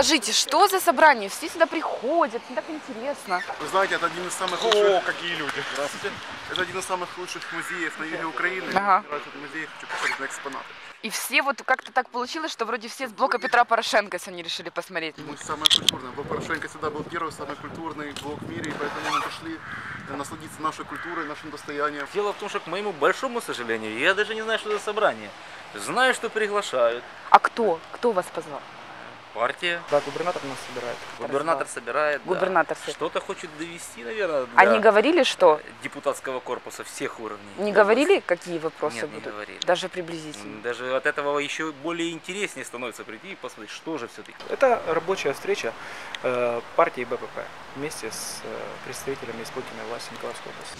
Скажите, что за собрание? Все сюда приходят, мне так интересно. Вы знаете, это один из самых О, лучших... какие люди. Здравствуйте. Это один из самых лучших музеев на юге Украины. Ага. Я музей хочу посмотреть на экспонаты. И все вот как-то так получилось, что вроде все с блока Петра Порошенко сегодня решили посмотреть. Мы самая культурная. Блок Порошенко всегда был первый, самый культурный блок в мире, и поэтому мы пришли э, насладиться нашей культурой, нашим достоянием. Дело в том, что, к моему большому сожалению, я даже не знаю, что за собрание. Знаю, что приглашают. А кто? Кто вас позвал? Партия, Да, губернатор нас собирает. губернатор собирает. да. Губернатор всех. Что-то хочет довести, наверное, для Они говорили, что? депутатского корпуса всех уровней. Не говорили, какие вопросы Нет, не будут? говорили. Даже приблизительно. Даже от этого еще более интереснее становится прийти и посмотреть, что же все-таки. Это рабочая встреча э, партии БПП вместе с э, представителями исполнительной власти Николаевской области.